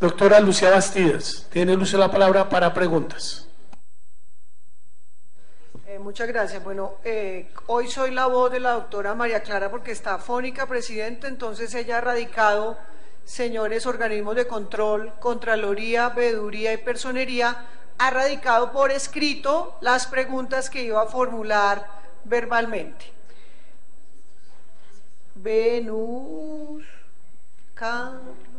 Doctora Lucía Bastidas, tiene Lucía la palabra para preguntas. Eh, muchas gracias. Bueno, eh, hoy soy la voz de la doctora María Clara porque está fónica, presidente, entonces ella ha radicado, señores organismos de control, Contraloría, Veeduría y Personería, ha radicado por escrito las preguntas que iba a formular verbalmente. Venus, Carlos.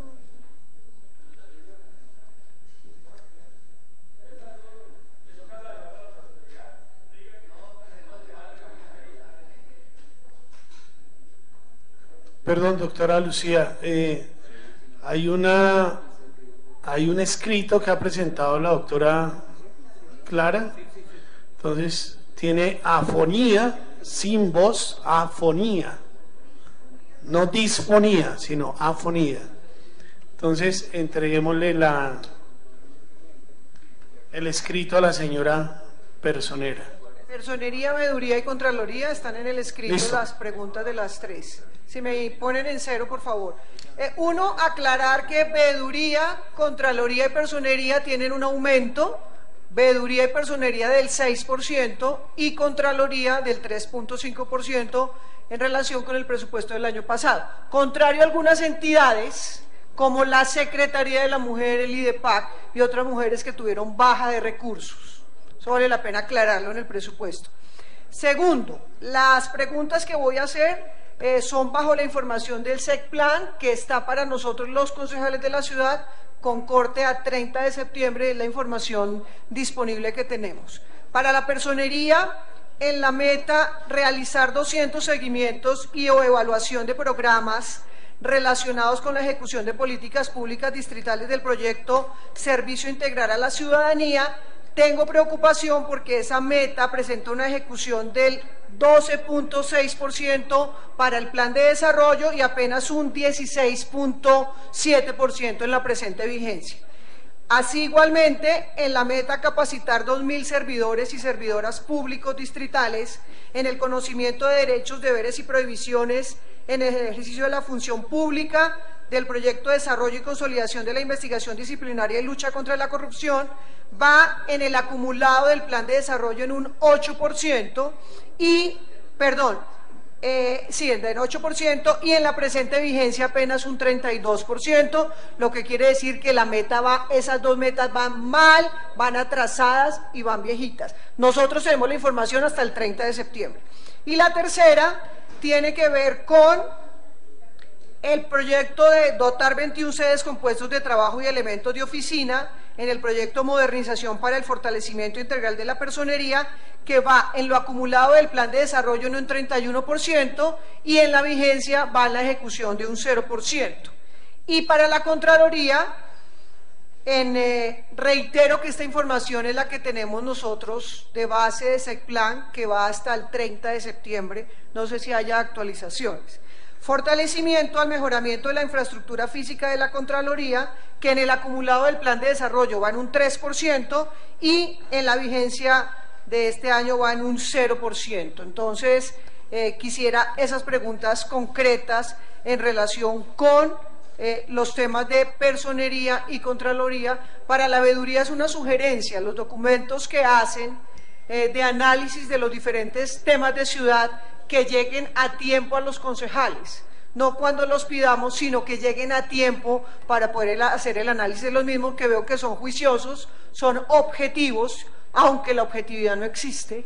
Perdón, doctora Lucía, eh, hay una hay un escrito que ha presentado la doctora Clara, entonces tiene afonía sin voz, afonía, no disponía, sino afonía. Entonces entreguémosle la el escrito a la señora personera. Personería, veeduría y contraloría están en el escrito las preguntas de las tres. Si me ponen en cero, por favor. Eh, uno, aclarar que veeduría, contraloría y personería tienen un aumento, veeduría y personería del 6% y contraloría del 3.5% en relación con el presupuesto del año pasado. Contrario a algunas entidades, como la Secretaría de la Mujer, el IDEPAC y otras mujeres que tuvieron baja de recursos. Eso vale la pena aclararlo en el presupuesto. Segundo, las preguntas que voy a hacer eh, son bajo la información del SECPLAN, que está para nosotros los concejales de la ciudad, con corte a 30 de septiembre, es la información disponible que tenemos. Para la personería, en la meta, realizar 200 seguimientos y o evaluación de programas relacionados con la ejecución de políticas públicas distritales del proyecto Servicio Integral a la Ciudadanía. Tengo preocupación porque esa meta presenta una ejecución del 12.6% para el plan de desarrollo y apenas un 16.7% en la presente vigencia. Así igualmente, en la meta capacitar 2.000 servidores y servidoras públicos distritales en el conocimiento de derechos, deberes y prohibiciones en el ejercicio de la función pública, del proyecto de desarrollo y consolidación de la investigación disciplinaria y lucha contra la corrupción, va en el acumulado del plan de desarrollo en un 8% y, perdón, eh, sí, en 8% y en la presente vigencia apenas un 32%, lo que quiere decir que la meta va, esas dos metas van mal, van atrasadas y van viejitas. Nosotros tenemos la información hasta el 30 de septiembre. Y la tercera tiene que ver con el proyecto de dotar 21 sedes con puestos de trabajo y elementos de oficina en el proyecto Modernización para el Fortalecimiento Integral de la Personería, que va en lo acumulado del plan de desarrollo en un 31% y en la vigencia va en la ejecución de un 0%. Y para la Contraloría, eh, reitero que esta información es la que tenemos nosotros de base de ese plan que va hasta el 30 de septiembre, no sé si haya actualizaciones. Fortalecimiento al mejoramiento de la infraestructura física de la Contraloría, que en el acumulado del plan de desarrollo va en un 3% y en la vigencia de este año va en un 0%. Entonces, eh, quisiera esas preguntas concretas en relación con eh, los temas de personería y contraloría. Para la veeduría es una sugerencia, los documentos que hacen eh, de análisis de los diferentes temas de ciudad que lleguen a tiempo a los concejales, no cuando los pidamos, sino que lleguen a tiempo para poder hacer el análisis de los mismos, que veo que son juiciosos, son objetivos, aunque la objetividad no existe,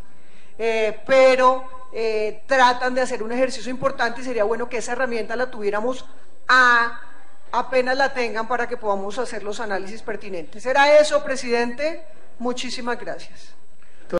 eh, pero eh, tratan de hacer un ejercicio importante y sería bueno que esa herramienta la tuviéramos a, apenas la tengan para que podamos hacer los análisis pertinentes. ¿Era eso, presidente? Muchísimas gracias.